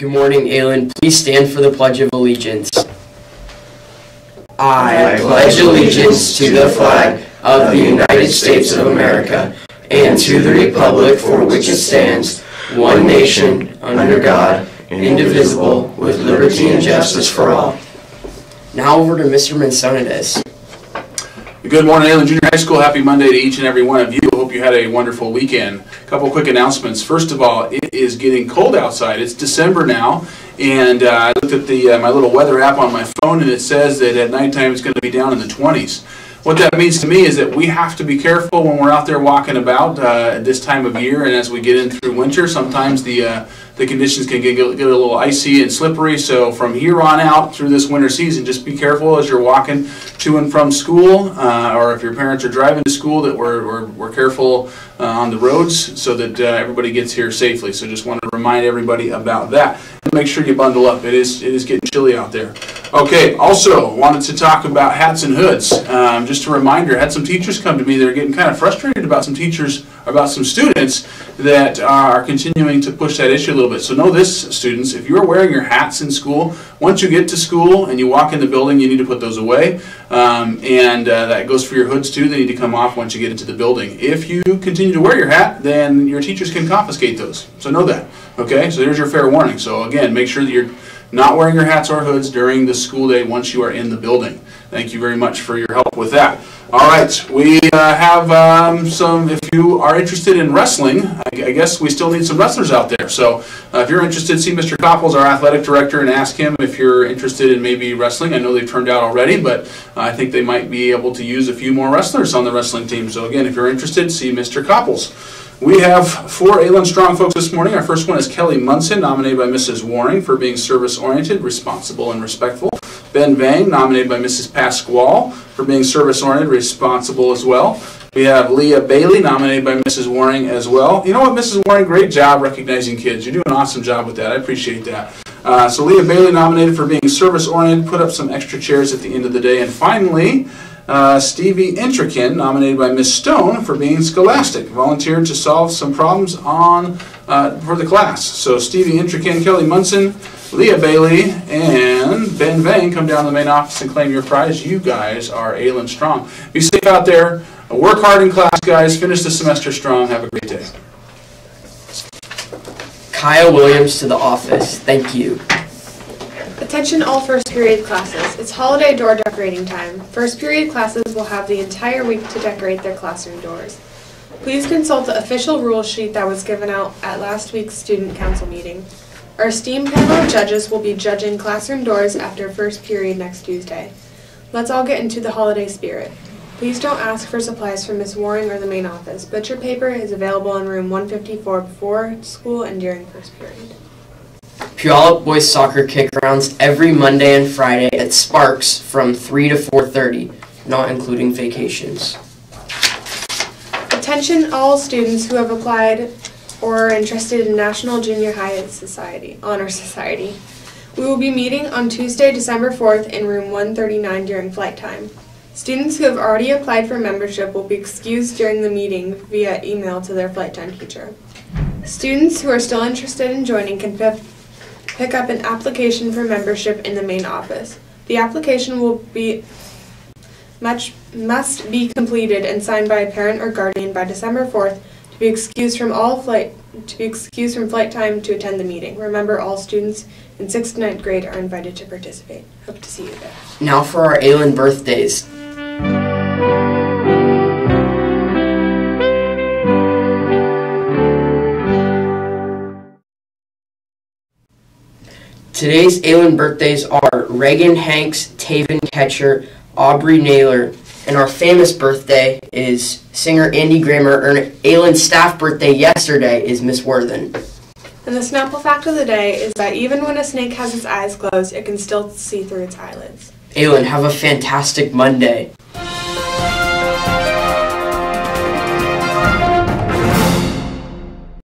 Good morning, Aylen. Please stand for the Pledge of Allegiance. I pledge allegiance to the flag of the United States of America and to the republic for which it stands, one nation, under God, indivisible, with liberty and justice for all. Now over to Mr. Mansonides. Good morning, Aylen Junior High School. Happy Monday to each and every one of you. Hope you had a wonderful weekend. A couple quick announcements. First of all, it is getting cold outside. It's December now, and uh, I looked at the uh, my little weather app on my phone, and it says that at nighttime it's going to be down in the 20s. What that means to me is that we have to be careful when we're out there walking about uh, at this time of year, and as we get in through winter, sometimes the uh, the conditions can get, get a little icy and slippery. So from here on out through this winter season, just be careful as you're walking to and from school, uh, or if your parents are driving to school, that we're, we're, we're careful uh, on the roads so that uh, everybody gets here safely. So just want to remind everybody about that. And make sure you bundle up. It is, it is getting chilly out there. Okay, also wanted to talk about hats and hoods. Um, just a reminder, had some teachers come to me that are getting kind of frustrated about some teachers, about some students that are continuing to push that issue a little bit. So know this, students, if you're wearing your hats in school, once you get to school and you walk in the building, you need to put those away. Um, and uh, that goes for your hoods too. They need to come off once you get into the building. If you continue to wear your hat, then your teachers can confiscate those. So know that. Okay, so there's your fair warning. So again, make sure that you're not wearing your hats or hoods during the school day once you are in the building. Thank you very much for your help with that. All right, we uh, have um, some, if you are interested in wrestling, I, I, guess we still need some wrestlers out there. So uh, if you're interested, see Mr. Coppels, our athletic director, and ask him if you're interested in maybe wrestling. I know they've turned out already, but I think they might be able to use a few more wrestlers on the wrestling team. So again, if you're interested, see Mr. Coppels. We have four Aylen Strong folks this morning. Our first one is Kelly Munson, nominated by Mrs. Waring for being service-oriented, responsible, and respectful. Ben Vang, nominated by Mrs. Pasquale for being service-oriented, responsible as well. We have Leah Bailey, nominated by Mrs. Waring as well. You know what, Mrs. Waring, great job recognizing kids. You do an awesome job with that. I appreciate that. Uh, so Leah Bailey, nominated for being service-oriented, put up some extra chairs at the end of the day. And finally, uh, Stevie Intrikin, nominated by Ms. Stone for being scholastic, volunteered to solve some problems on uh, for the class. So Stevie Intrikin, Kelly Munson, Leah Bailey, and Ben Vang come down to the main office and claim your prize. You guys are Aylen Strong. Be safe out there. Work hard in class, guys. Finish the semester strong. Have a great day. Kyle Williams to the office. Thank you. Attention all first period classes. It's holiday door decorating time. First period classes will have the entire week to decorate their classroom doors. Please consult the official rule sheet that was given out at last week's student council meeting. Our esteemed panel of judges will be judging classroom doors after first period next Tuesday. Let's all get into the holiday spirit. Please don't ask for supplies from Miss Waring or the main office. Butcher paper is available in room 154 before school and during first period. Puyallup boys soccer kick rounds every Monday and Friday at Sparks from 3 to 4.30, not including vacations. Attention all students who have applied or are interested in National Junior High Society, Honor Society. We will be meeting on Tuesday, December 4th in room 139 during flight time. Students who have already applied for membership will be excused during the meeting via email to their flight time teacher. Students who are still interested in joining can pick up an application for membership in the main office. The application will be much must be completed and signed by a parent or guardian by December 4th to be excused from all flight to be excused from flight time to attend the meeting. Remember all students in 6th to 9th grade are invited to participate. Hope to see you there. Now for our Aylen birthdays. Today's Aylen birthdays are Reagan Hanks, Taven Ketcher, Aubrey Naylor, and our famous birthday is singer Andy Grammer. Aylen staff birthday yesterday is Miss Worthen. And the Snapple fact of the day is that even when a snake has its eyes closed, it can still see through its eyelids. Aylen, have a fantastic Monday.